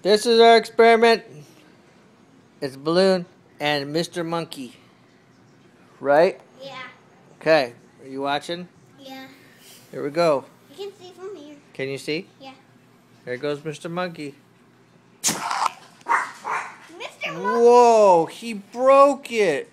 This is our experiment. It's balloon and Mr. Monkey. Right? Yeah. Okay. Are you watching? Yeah. Here we go. You can see from here. Can you see? Yeah. There goes Mr. Monkey. Mr. Monkey. Whoa, he broke it.